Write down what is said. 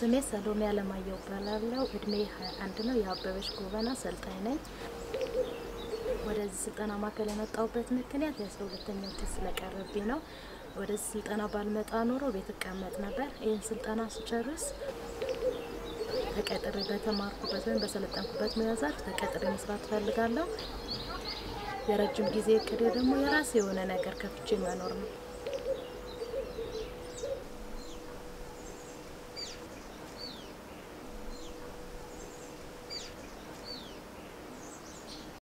ስሜ ሰሎሜ አለማየሁ እባላለሁ። እድሜ 21 ነው። የአበበች ጎበና ሰልጣኝ ነኝ። ወደዚህ ስልጠና ማዕከል የመጣሁበት ምክንያት የአስራ ሁለተኛ ውጤት ስለቀረብኝ ነው። ወደዚህ ስልጠና ባልመጣ ኖሮ ቤት እቀመጥ ነበር። ይህን ስልጠና ስጨርስ ተቀጥሬ በተማርኩበት ወይም በሰለጠንኩበት ሙያ ዘርፍ ተቀጥሬ መስራት እፈልጋለሁ። የረጅም ጊዜ እቅዴ ደግሞ የራሴ የሆነ ነገር ከፍቼ መኖር ነው።